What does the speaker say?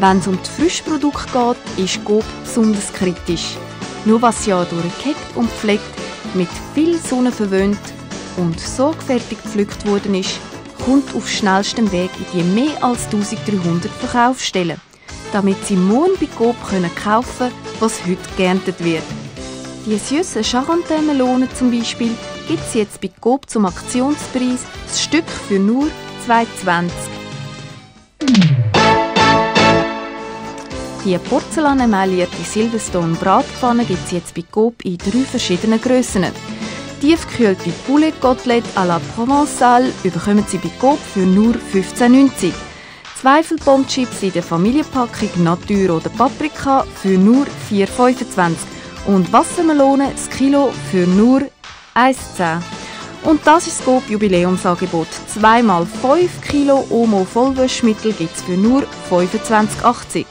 Wenn es um die Frischprodukte geht, ist Coop besonders kritisch. Nur was ja durchgehackt und pflegt, mit viel Sonne verwöhnt und sorgfältig gepflückt worden ist, kommt auf schnellstem Weg in die mehr als 1300 Verkaufsstellen, damit sie morgen bei Coop können was heute geerntet wird. Die süßen Charentais-Melonen zum Beispiel gibt es jetzt bei Coop zum Aktionspreis das Stück für nur 2,20. Die porzellanemaillierte Silverstone Bratpfanne gibt es jetzt bei Coop in drei verschiedenen Grössen. Tiefgekühlte Poulet Côtelette à la Provençale bekommen Sie bei Coop für nur 15,90. Zweifelbombchips in der Familienpackung Natur oder Paprika für nur 4,25 und Wassermelone das Kilo für nur 1,10. Und das ist das Coop Jubiläumsangebot. 2 x 5 Kilo Omo Vollwäschmittel gibt es für nur 25,80.